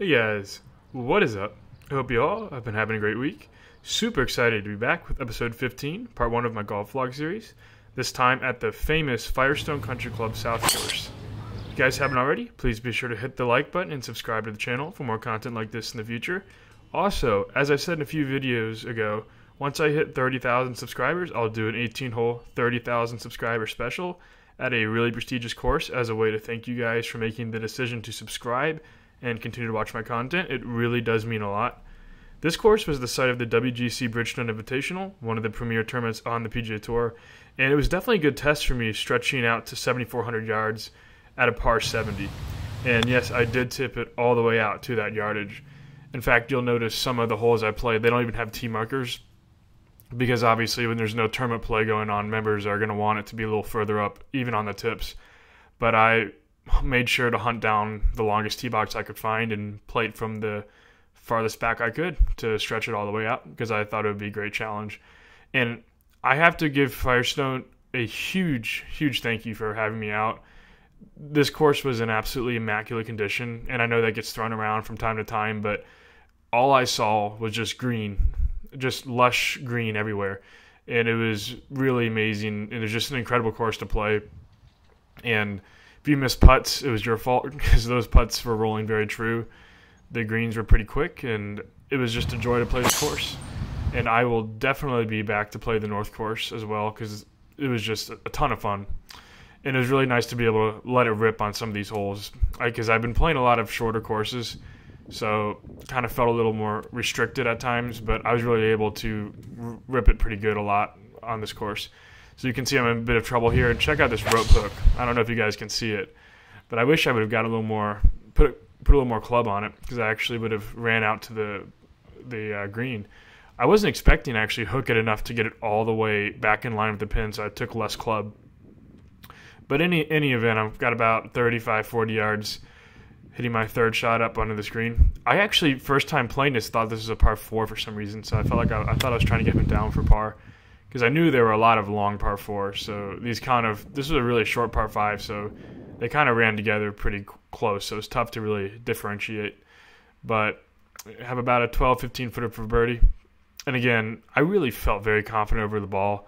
Hey guys, what is up? I hope you all have been having a great week. Super excited to be back with episode 15, part one of my golf vlog series. This time at the famous Firestone Country Club South Course. If you guys haven't already, please be sure to hit the like button and subscribe to the channel for more content like this in the future. Also, as I said in a few videos ago, once I hit 30,000 subscribers, I'll do an 18 hole 30,000 subscriber special at a really prestigious course as a way to thank you guys for making the decision to subscribe and continue to watch my content. It really does mean a lot. This course was the site of the WGC Bridgestone Invitational, one of the premier tournaments on the PGA Tour, and it was definitely a good test for me, stretching out to 7,400 yards at a par 70. And yes, I did tip it all the way out to that yardage. In fact, you'll notice some of the holes I played, they don't even have tee markers because obviously when there's no tournament play going on, members are going to want it to be a little further up, even on the tips. But I made sure to hunt down the longest tee box I could find and played from the farthest back I could to stretch it all the way out because I thought it would be a great challenge. And I have to give Firestone a huge, huge thank you for having me out. This course was in absolutely immaculate condition, and I know that gets thrown around from time to time, but all I saw was just green, just lush green everywhere. And it was really amazing. It was just an incredible course to play. And if you missed putts, it was your fault because those putts were rolling very true. The greens were pretty quick, and it was just a joy to play the course. And I will definitely be back to play the North Course as well because it was just a ton of fun. And it was really nice to be able to let it rip on some of these holes because I've been playing a lot of shorter courses, so kind of felt a little more restricted at times. But I was really able to rip it pretty good a lot on this course. So you can see I'm in a bit of trouble here. And Check out this rope hook. I don't know if you guys can see it, but I wish I would have got a little more put put a little more club on it because I actually would have ran out to the the uh, green. I wasn't expecting to actually hook it enough to get it all the way back in line with the pin, so I took less club. But any any event, I've got about 35, 40 yards hitting my third shot up onto the screen. I actually first time playing this thought this was a par four for some reason, so I felt like I, I thought I was trying to get him down for par because I knew there were a lot of long par fours. So these kind of this was a really short par five, so they kind of ran together pretty close. So it's tough to really differentiate. But have about a 12, 15 footer for birdie. And again, I really felt very confident over the ball,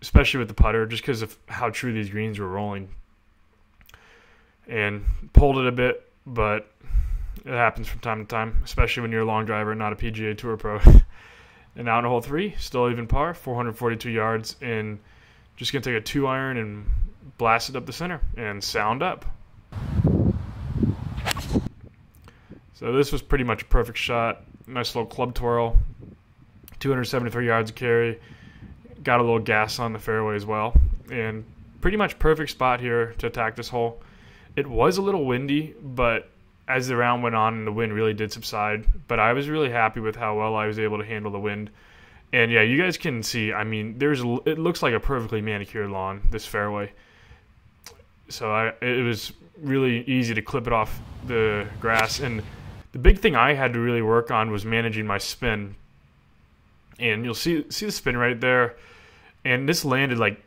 especially with the putter, just because of how true these greens were rolling. And pulled it a bit, but it happens from time to time, especially when you're a long driver not a PGA Tour pro. And out in hole three, still even par, 442 yards, and just gonna take a two iron and blast it up the center and sound up. So this was pretty much a perfect shot. Nice little club twirl, 273 yards of carry. Got a little gas on the fairway as well, and pretty much perfect spot here to attack this hole. It was a little windy, but as the round went on and the wind really did subside, but I was really happy with how well I was able to handle the wind. And yeah, you guys can see. I mean, there's it looks like a perfectly manicured lawn. This fairway. So I it was really easy to clip it off the grass. And the big thing I had to really work on was managing my spin. And you'll see see the spin right there. And this landed like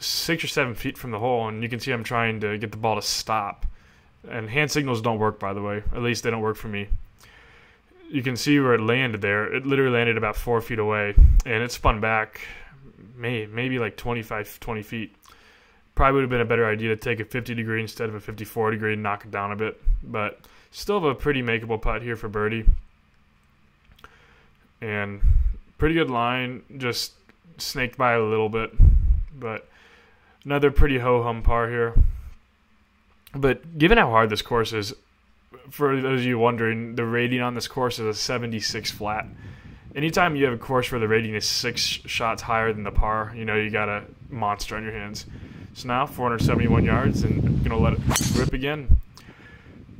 six or seven feet from the hole, and you can see I'm trying to get the ball to stop and hand signals don't work, by the way. At least they don't work for me. You can see where it landed there. It literally landed about four feet away, and it spun back, may, maybe like 25, 20 feet. Probably would have been a better idea to take a 50 degree instead of a 54 degree and knock it down a bit. But still have a pretty makeable putt here for birdie. And pretty good line, just snaked by a little bit. But another pretty ho-hum par here. But given how hard this course is, for those of you wondering, the rating on this course is a 76 flat. Anytime you have a course where the rating is six shots higher than the par, you know you got a monster on your hands. So now 471 yards, and I'm gonna let it rip again.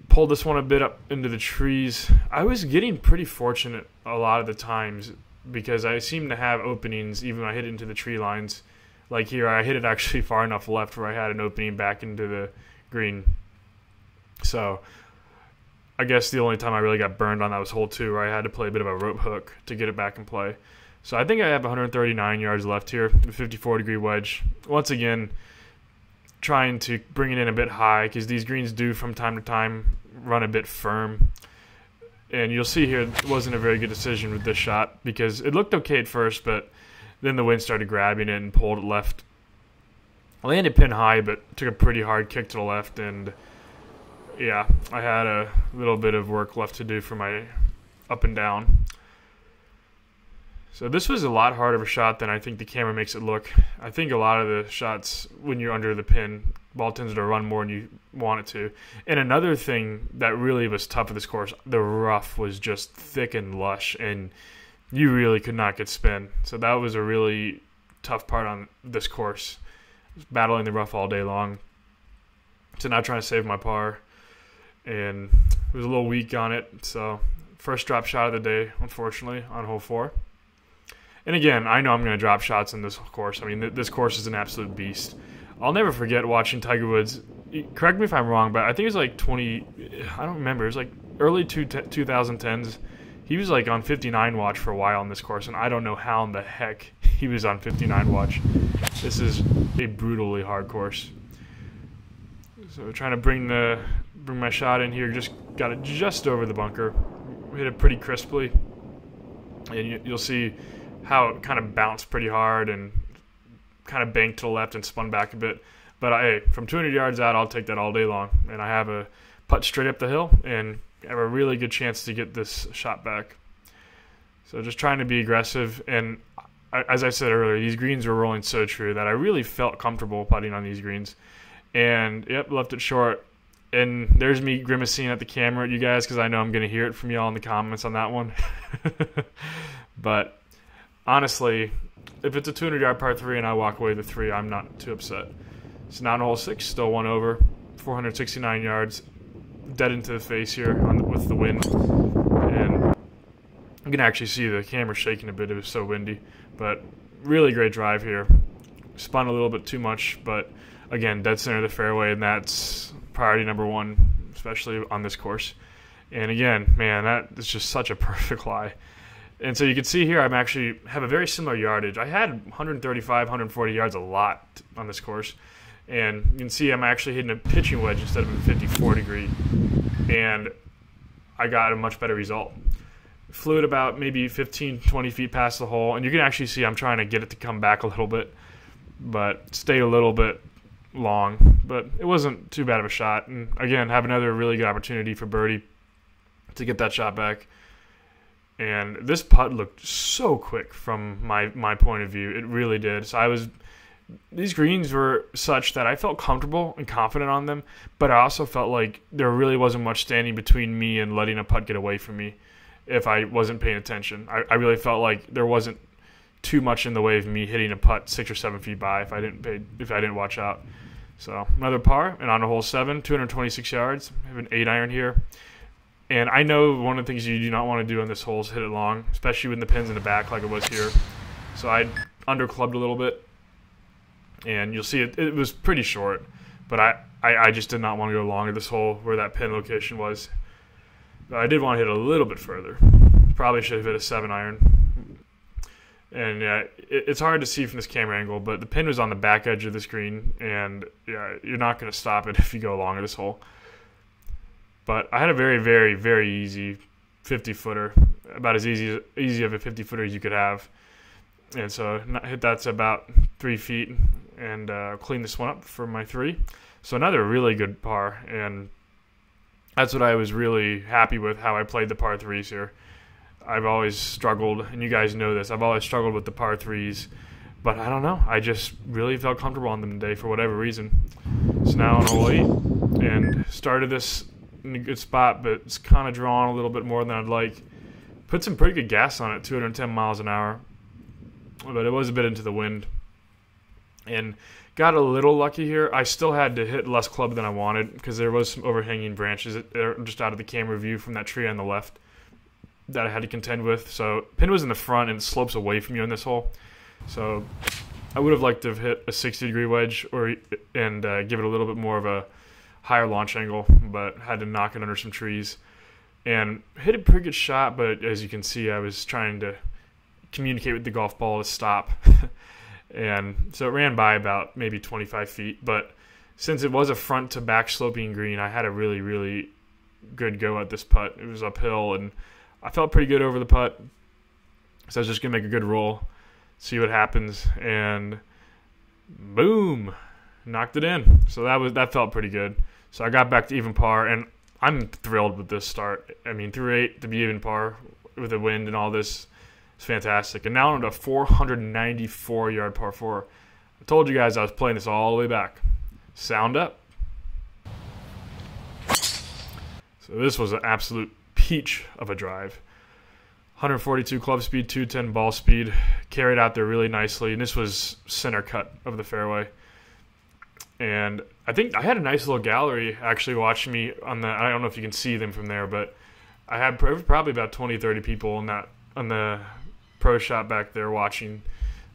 Pull this one a bit up into the trees. I was getting pretty fortunate a lot of the times because I seem to have openings even when I hit into the tree lines. Like here, I hit it actually far enough left where I had an opening back into the green. So I guess the only time I really got burned on that was hole two, where I had to play a bit of a rope hook to get it back in play. So I think I have 139 yards left here, 54 degree wedge. Once again, trying to bring it in a bit high because these greens do from time to time run a bit firm. And you'll see here it wasn't a very good decision with this shot because it looked okay at first, but then the wind started grabbing it and pulled it left. I landed pin high, but took a pretty hard kick to the left, and yeah, I had a little bit of work left to do for my up and down. So this was a lot harder of a shot than I think the camera makes it look. I think a lot of the shots when you're under the pin, ball tends to run more than you want it to. And another thing that really was tough of this course, the rough was just thick and lush, and you really could not get spin. So that was a really tough part on this course, battling the rough all day long. So now trying to save my par, and it was a little weak on it. So first drop shot of the day, unfortunately, on hole four. And again, I know I'm going to drop shots in this course. I mean, th- this course is an absolute beast. I'll never forget watching Tiger Woods. Correct me if I'm wrong, but I think it was like 20. I don't remember. It was like early two, 2010s. He was like on 59 watch for a while on this course, and I don't know how in the heck he was on 59 watch. This is a brutally hard course. So trying to bring the bring my shot in here. Just got it just over the bunker. Hit it pretty crisply, and you, you'll see how it kind of bounced pretty hard and kind of banked to the left and spun back a bit. But I, hey, from 200 yards out, I'll take that all day long. And I have a putt straight up the hill and have a really good chance to get this shot back. So just trying to be aggressive. And as I said earlier, these greens were rolling so true that I really felt comfortable putting on these greens. And yep, left it short. And there's me grimacing at the camera at you guys because I know I'm going to hear it from y'all in the comments on that one. but honestly, if it's a 200 yard par three and I walk away the three, I'm not too upset. Now in hole six, still one over, 469 yards, dead into the face here the, with the wind, you can actually see the camera shaking a bit. It was so windy, but really great drive here. Spun a little bit too much, but again, dead center of the fairway, and that's priority number one, especially on this course. And again, man, that is just such a perfect lie. And so you can see here, I'm actually have a very similar yardage. I had 135, 140 yards a lot on this course. And you can see I'm actually hitting a pitching wedge instead of a 54 degree. And I got a much better result. Flew it about maybe 15, 20 feet past the hole. And you can actually see I'm trying to get it to come back a little bit. But stayed a little bit long. But it wasn't too bad of a shot. And again, have another really good opportunity for birdie to get that shot back and this putt looked so quick from my my point of view. It really did. So I was these greens were such that I felt comfortable and confident on them, but I also felt like there really wasn't much standing between me and letting a putt get away from me if I wasn't paying attention. I, I really felt like there wasn't too much in the way of me hitting a putt six or seven feet by if I didn't pay if I didn't watch out. So another par and on a hole seven, 226 yards. I have an eight iron here. And I know one of the things you do not want to do on this hole is hit it long, especially when the pin's in the back like it was here. So I underclubbed a little bit, and you'll see it, it was pretty short, but I, I, I just did not want to go long at this hole where that pin location was. But I did want to hit a little bit further. Probably should have hit a 7 iron. And yeah, it, it's hard to see from this camera angle, but the pin was on the back edge of the screen, and yeah, you're not going to stop it if you go long at this hole. But I had a very, very, very easy 50 footer, about as easy easy of a 50 footer as you could have. And so hit that's about three feet and uh, clean this one up for my three. So another really good par, and that's what I was really happy with how I played the par threes here. I've always struggled, and you guys know this. I've always struggled with the par threes, but I don't know. I just really felt comfortable on them today for whatever reason. So now on hole eight, and started this in a good spot, but it's kind of drawn a little bit more than I'd like. Put some pretty good gas on it, 210 miles an hour, but it was a bit into the wind. And got a little lucky here. I still had to hit less club than I wanted because there was some overhanging branches just out of the camera view from that tree on the left that I had to contend with. So pin was in the front and slopes away from you in this hole. So I would have liked to have hit a 60 degree wedge or and uh, give it a little bit more of a higher launch angle, but had to knock it under some trees and hit a pretty good shot. But as you can see, I was trying to communicate with the golf ball to stop, and so it ran by about maybe 25 feet. But since it was a front to back sloping green, I had a really, really good go at this putt. It was uphill, and I felt pretty good over the putt. So I was just gonna make a good roll, see what happens, and boom, knocked it in. So that was that felt pretty good. So I got back to even par, and I'm thrilled with this start. I mean, through eight to be even par with the wind and all this is fantastic. And now I'm at a 494 yard par four. I told you guys I was playing this all the way back. Sound up. So this was an absolute peach of a drive. 142 club speed, 210 ball speed, carried out there really nicely. And this was center cut of the fairway. And I think I had a nice little gallery actually watching me on the. I don't know if you can see them from there, but I had probably about 20, 30 people on that on the pro shop back there watching.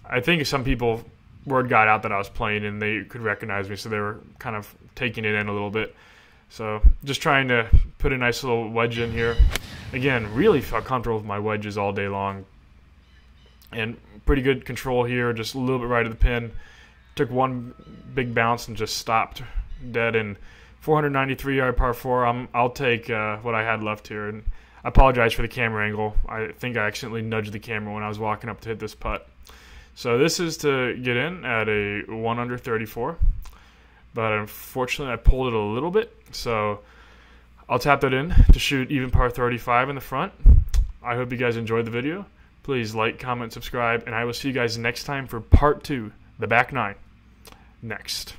I think some people word got out that I was playing and they could recognize me, so they were kind of taking it in a little bit. So just trying to put a nice little wedge in here. Again, really felt comfortable with my wedges all day long. And pretty good control here, just a little bit right of the pin. Took one big bounce and just stopped dead in 493 yard par four. I'm, I'll take uh, what I had left here. And I apologize for the camera angle. I think I accidentally nudged the camera when I was walking up to hit this putt. So this is to get in at a 1 under 34 but unfortunately I pulled it a little bit. So I'll tap that in to shoot even par 35 in the front. I hope you guys enjoyed the video. Please like, comment, subscribe, and I will see you guys next time for part two, the back nine. Next.